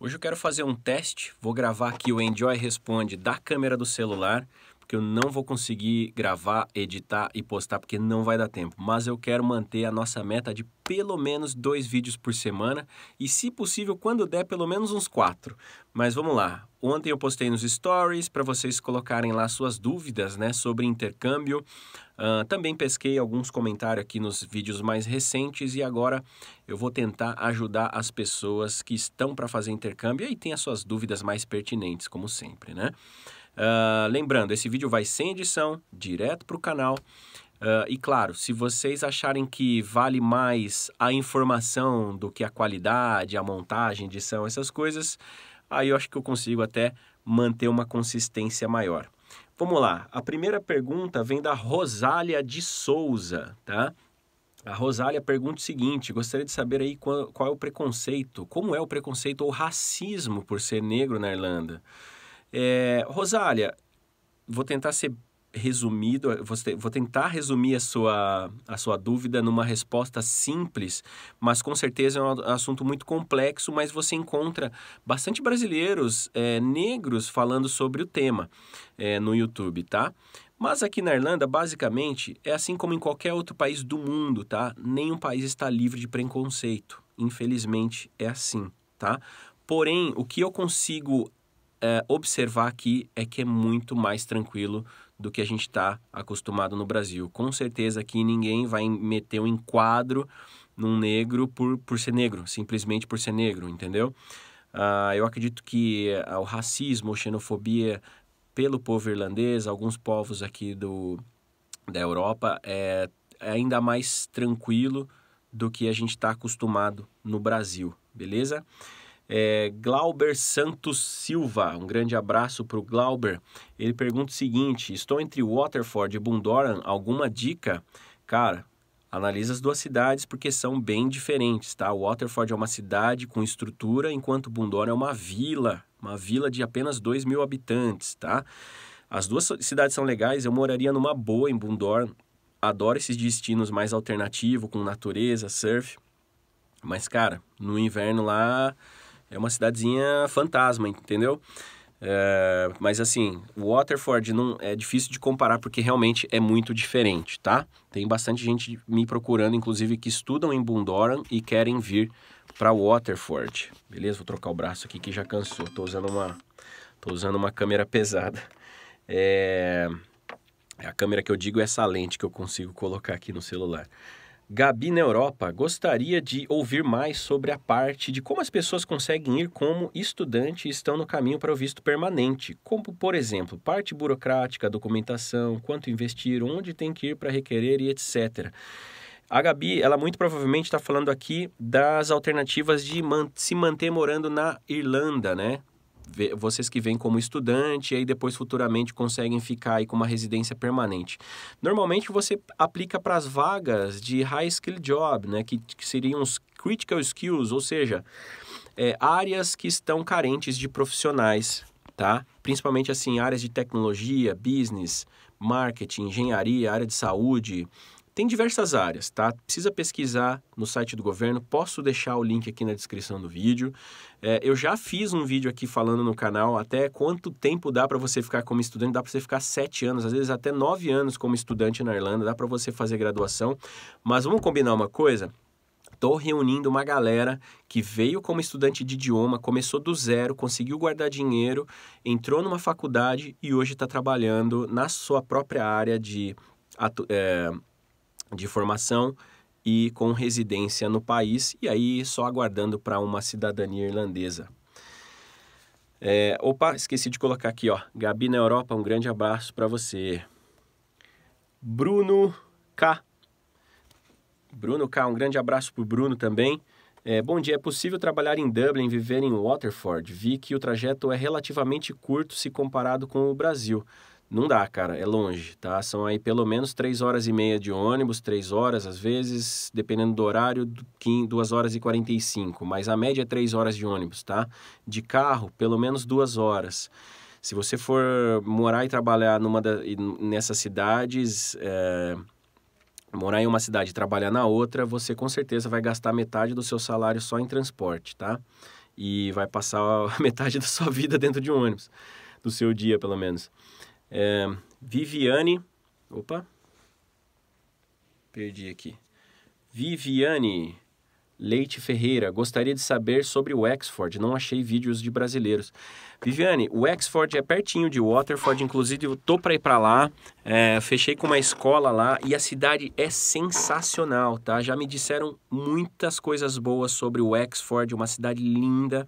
Hoje eu quero fazer um teste, vou gravar aqui o Enjoy Responde da câmera do celular, porque eu não vou conseguir gravar, editar e postar, porque não vai dar tempo. Mas eu quero manter a nossa meta de pelo menos dois vídeos por semana e, se possível, quando der, pelo menos uns quatro. Mas vamos lá. Ontem eu postei nos stories para vocês colocarem lá suas dúvidas né, sobre intercâmbio. Uh, também pesquei alguns comentários aqui nos vídeos mais recentes e agora eu vou tentar ajudar as pessoas que estão para fazer intercâmbio e aí tem as suas dúvidas mais pertinentes, como sempre, né? Uh, lembrando, esse vídeo vai sem edição, direto para o canal. Uh, e claro, se vocês acharem que vale mais a informação do que a qualidade, a montagem, edição, essas coisas, aí eu acho que eu consigo até manter uma consistência maior. Vamos lá. A primeira pergunta vem da Rosália de Souza, tá? A Rosália pergunta o seguinte: gostaria de saber aí qual, qual, é o preconceito, como é o preconceito ou racismo por ser negro na Irlanda. É, Rosália, vou tentar ser resumido, vou tentar resumir a sua, a sua dúvida numa resposta simples, mas com certeza é um assunto muito complexo, mas você encontra bastante brasileiros é, negros falando sobre o tema é, no YouTube, tá? Mas aqui na Irlanda, basicamente, é assim como em qualquer outro país do mundo, tá? Nenhum país está livre de preconceito. Infelizmente, é assim, tá? Porém, o que eu consigo é, observar aqui é que é muito mais tranquilo do que a gente está acostumado no Brasil. Com certeza aqui ninguém vai meter um enquadro num negro por, por ser negro, simplesmente por ser negro, entendeu? Uh, eu acredito que uh, o racismo, a xenofobia pelo povo irlandês, alguns povos aqui do, da Europa, é, é ainda mais tranquilo do que a gente está acostumado no Brasil, beleza? É, Glauber Santos Silva, um grande abraço para o Glauber. Ele pergunta o seguinte: estou entre Waterford e Bundoran, alguma dica? Cara, analisa as duas cidades porque são bem diferentes, tá? Waterford é uma cidade com estrutura, enquanto Bundoran é uma vila, uma vila de apenas 2 mil habitantes, tá? As duas cidades são legais, eu moraria numa boa em Bundoran. Adoro esses destinos mais alternativos, com natureza, surf. Mas, cara, no inverno lá é uma cidadezinha fantasma, entendeu? É, mas assim, Waterford não é difícil de comparar porque realmente é muito diferente, tá? Tem bastante gente me procurando, inclusive que estudam em Bundoran e querem vir para Waterford. Beleza? Vou trocar o braço aqui que já cansou. Tô usando uma, tô usando uma câmera pesada. É, a câmera que eu digo é essa lente que eu consigo colocar aqui no celular. Gabi na Europa gostaria de ouvir mais sobre a parte de como as pessoas conseguem ir como estudante e estão no caminho para o visto permanente, como, por exemplo, parte burocrática, documentação, quanto investir, onde tem que ir para requerer e etc. A Gabi, ela muito provavelmente está falando aqui das alternativas de man se manter morando na Irlanda, né? Vocês que vêm como estudante e aí depois futuramente conseguem ficar aí com uma residência permanente. Normalmente você aplica para as vagas de high skill job, né, que, que seriam os critical skills, ou seja, é, áreas que estão carentes de profissionais, tá? Principalmente assim áreas de tecnologia, business, marketing, engenharia, área de saúde, tem diversas áreas, tá? Precisa pesquisar no site do governo. Posso deixar o link aqui na descrição do vídeo. É, eu já fiz um vídeo aqui falando no canal até quanto tempo dá para você ficar como estudante. Dá para você ficar sete anos, às vezes até nove anos como estudante na Irlanda. Dá para você fazer graduação. Mas vamos combinar uma coisa? Estou reunindo uma galera que veio como estudante de idioma, começou do zero, conseguiu guardar dinheiro, entrou numa faculdade e hoje está trabalhando na sua própria área de é, de formação e com residência no país, e aí só aguardando para uma cidadania irlandesa. É, opa, esqueci de colocar aqui, ó. Gabi na Europa, um grande abraço para você. Bruno K. Bruno K, um grande abraço para Bruno também. É, bom dia, é possível trabalhar em Dublin e viver em Waterford? Vi que o trajeto é relativamente curto se comparado com o Brasil. Não dá, cara, é longe, tá? São aí pelo menos três horas e meia de ônibus, três horas às vezes, dependendo do horário, duas horas e quarenta e cinco, mas a média é três horas de ônibus, tá? De carro, pelo menos duas horas. Se você for morar e trabalhar numa da, nessas cidades, é, morar em uma cidade e trabalhar na outra, você com certeza vai gastar metade do seu salário só em transporte, tá? e vai passar metade da sua vida dentro de um ônibus, do seu dia pelo menos. É, Viviane, opa, perdi aqui. Viviane Leite Ferreira, gostaria de saber sobre o Exford, não achei vídeos de brasileiros. Viviane, o Exford é pertinho de Waterford, inclusive eu tô para ir para lá, é, fechei com uma escola lá e a cidade é sensacional, tá? Já me disseram muitas coisas boas sobre o Exford, uma cidade linda,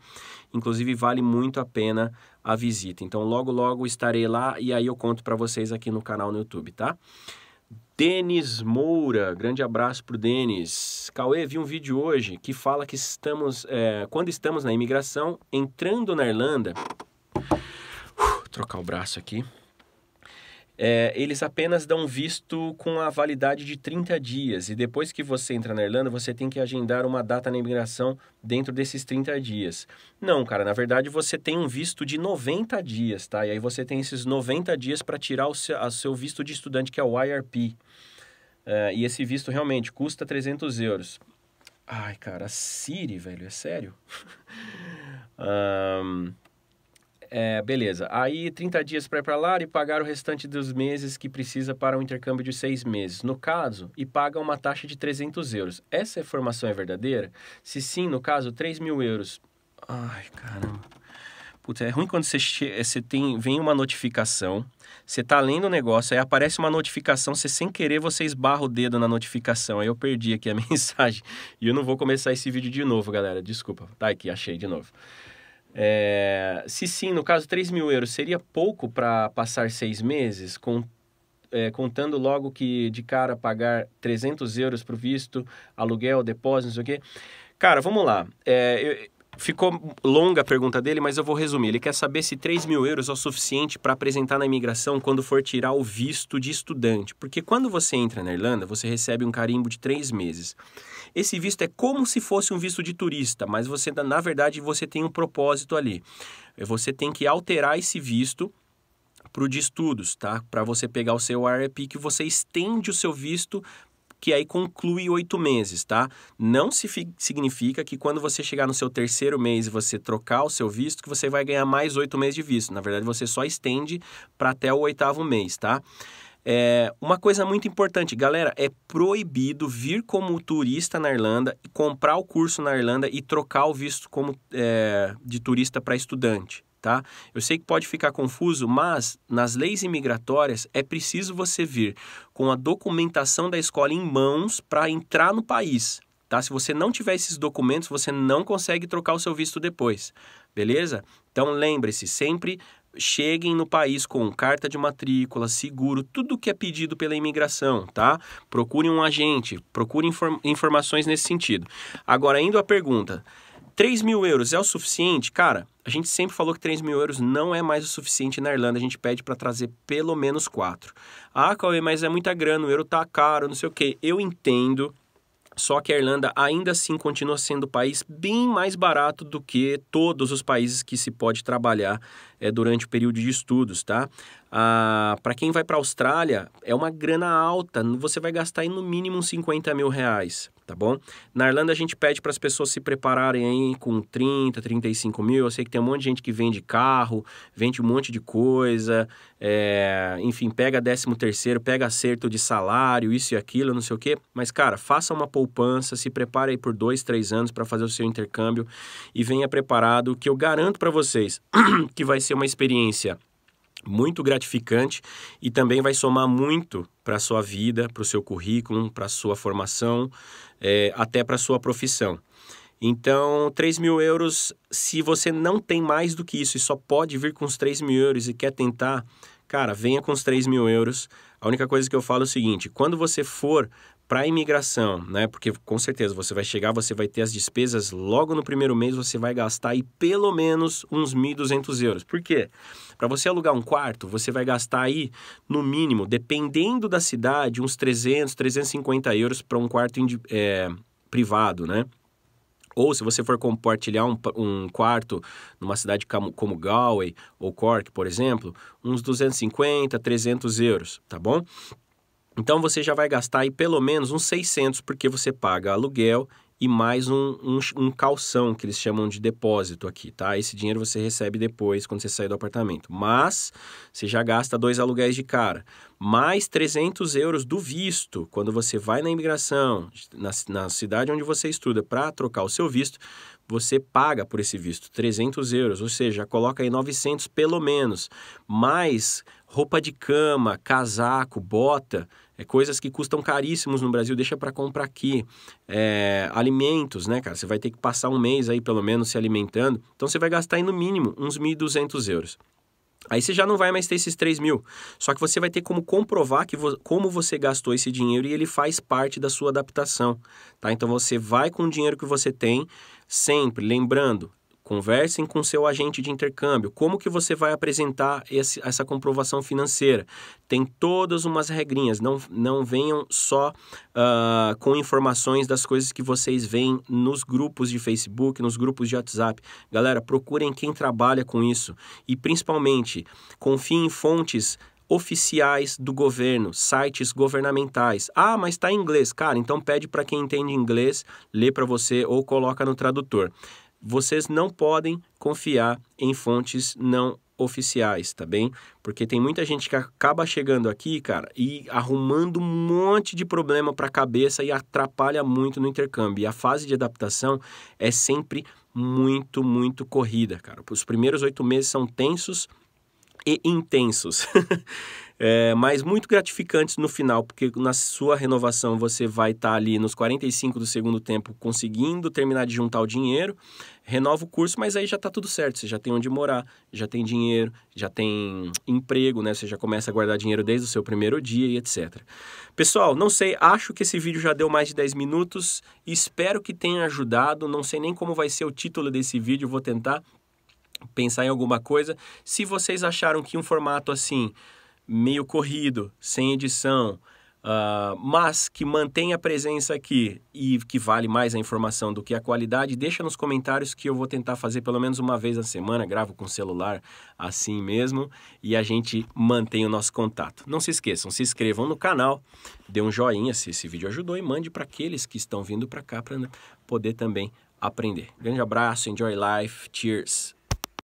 inclusive vale muito a pena a visita. Então logo logo estarei lá e aí eu conto para vocês aqui no canal no YouTube, tá? Denis Moura, grande abraço pro Denis. Cauê, vi um vídeo hoje que fala que estamos, é, quando estamos na imigração, entrando na Irlanda, uh, trocar o braço aqui, é, eles apenas dão visto com a validade de 30 dias. E depois que você entra na Irlanda, você tem que agendar uma data na imigração dentro desses 30 dias. Não, cara, na verdade você tem um visto de 90 dias, tá? E aí você tem esses 90 dias para tirar o seu, o seu, visto de estudante, que é o IRP. É, e esse visto realmente custa 300 euros. Ai, cara, Siri, velho, é sério? um, É, beleza. Aí 30 dias para ir para lá e pagar o restante dos meses que precisa para um intercâmbio de seis meses. No caso, e paga uma taxa de 300 euros. Essa informação é verdadeira? Se sim, no caso, 3 mil euros. Ai, caramba. Puta, é ruim quando você, você tem, vem uma notificação, você tá lendo o negócio, aí aparece uma notificação, você sem querer, você esbarra o dedo na notificação. Aí eu perdi aqui a mensagem. E eu não vou começar esse vídeo de novo, galera. Desculpa. Tá aqui, achei de novo. É, se sim, no caso, 3 mil euros seria pouco para passar seis meses, com, é, contando logo que de cara pagar 300 euros para o visto, aluguel, depósito, não sei o quê. Cara, vamos lá. É, eu, ficou longa a pergunta dele, mas eu vou resumir. Ele quer saber se 3 mil euros é o suficiente para apresentar na imigração quando for tirar o visto de estudante. Porque quando você entra na Irlanda, você recebe um carimbo de três meses. Esse visto é como se fosse um visto de turista, mas você na verdade você tem um propósito ali. Você tem que alterar esse visto para o de estudos, tá? Para você pegar o seu RP, que você estende o seu visto que aí conclui oito meses, tá? Não se significa que quando você chegar no seu terceiro mês e você trocar o seu visto, que você vai ganhar mais oito meses de visto. Na verdade, você só estende para até o oitavo mês, tá? É, uma coisa muito importante, galera, é proibido vir como turista na Irlanda, comprar o curso na Irlanda e trocar o visto como é, de turista para estudante. Tá? Eu sei que pode ficar confuso, mas nas leis imigratórias é preciso você vir com a documentação da escola em mãos para entrar no país. Tá? Se você não tiver esses documentos, você não consegue trocar o seu visto depois. Beleza? Então lembre-se, sempre cheguem no país com carta de matrícula, seguro, tudo que é pedido pela imigração, tá? Procurem um agente, procurem inform informações nesse sentido. Agora, indo à pergunta, 3 mil euros é o suficiente? Cara, a gente sempre falou que 3 mil euros não é mais o suficiente na Irlanda, a gente pede para trazer pelo menos 4. Ah, Cauê, mas é muita grana, o euro tá caro, não sei o quê. Eu entendo, só que a Irlanda ainda assim continua sendo um país bem mais barato do que todos os países que se pode trabalhar é, durante o período de estudos, tá? Ah, para quem vai para a Austrália, é uma grana alta, você vai gastar aí no mínimo 50 mil reais tá bom? Na Irlanda a gente pede para as pessoas se prepararem aí com 30, 35 mil. Eu sei que tem um monte de gente que vende carro, vende um monte de coisa, é, enfim, pega 13 terceiro, pega acerto de salário, isso e aquilo, não sei o quê. Mas, cara, faça uma poupança, se prepare aí por dois, três anos para fazer o seu intercâmbio e venha preparado, que eu garanto para vocês que vai ser uma experiência muito gratificante e também vai somar muito para a sua vida, para o seu currículo, para a sua formação, é, até para a sua profissão. Então, 3 mil euros, se você não tem mais do que isso e só pode vir com os 3 mil euros e quer tentar, cara, venha com os 3 mil euros. A única coisa que eu falo é o seguinte: quando você for para a imigração, né? Porque com certeza você vai chegar, você vai ter as despesas logo no primeiro mês, você vai gastar aí pelo menos uns 1.200 euros. Por quê? Para você alugar um quarto, você vai gastar aí, no mínimo, dependendo da cidade, uns 300, 350 euros para um quarto é, privado, né? Ou se você for compartilhar um, um quarto numa cidade como, como Galway ou Cork, por exemplo, uns 250, 300 euros, tá bom? Então você já vai gastar aí pelo menos uns 600 porque você paga aluguel e mais um, um, um, calção, que eles chamam de depósito aqui, tá? Esse dinheiro você recebe depois, quando você sair do apartamento. Mas você já gasta dois aluguéis de cara. Mais 300 euros do visto, quando você vai na imigração, na, na cidade onde você estuda, para trocar o seu visto, você paga por esse visto 300 euros, ou seja, coloca aí 900 pelo menos. Mais roupa de cama, casaco, bota, é, coisas que custam caríssimos no Brasil, deixa para comprar aqui. É, alimentos, né, cara? Você vai ter que passar um mês aí, pelo menos, se alimentando. Então, você vai gastar aí, no mínimo, uns 1.200 euros. Aí você já não vai mais ter esses 3 mil. Só que você vai ter como comprovar que vo como você gastou esse dinheiro e ele faz parte da sua adaptação. Tá? Então você vai com o dinheiro que você tem, sempre lembrando, Conversem com seu agente de intercâmbio. Como que você vai apresentar esse, essa comprovação financeira? Tem todas umas regrinhas. Não, não venham só uh, com informações das coisas que vocês veem nos grupos de Facebook, nos grupos de WhatsApp. Galera, procurem quem trabalha com isso. E principalmente, confiem em fontes oficiais do governo, sites governamentais. Ah, mas está em inglês. Cara, então pede para quem entende inglês ler para você ou coloca no tradutor vocês não podem confiar em fontes não oficiais, tá bem? Porque tem muita gente que acaba chegando aqui, cara, e arrumando um monte de problema para a cabeça e atrapalha muito no intercâmbio. E a fase de adaptação é sempre muito, muito corrida, cara. Os primeiros oito meses são tensos e intensos. é, mas muito gratificantes no final, porque na sua renovação você vai estar tá ali nos 45 do segundo tempo conseguindo terminar de juntar o dinheiro, renova o curso, mas aí já está tudo certo, você já tem onde morar, já tem dinheiro, já tem emprego, né? Você já começa a guardar dinheiro desde o seu primeiro dia e etc. Pessoal, não sei, acho que esse vídeo já deu mais de 10 minutos, espero que tenha ajudado, não sei nem como vai ser o título desse vídeo, vou tentar pensar em alguma coisa. Se vocês acharam que um formato assim meio corrido, sem edição, uh, mas que mantém a presença aqui e que vale mais a informação do que a qualidade, deixa nos comentários que eu vou tentar fazer pelo menos uma vez na semana, gravo com celular assim mesmo e a gente mantém o nosso contato. Não se esqueçam, se inscrevam no canal, dê um joinha se esse vídeo ajudou e mande para aqueles que estão vindo para cá para poder também aprender. Grande abraço, enjoy life, cheers!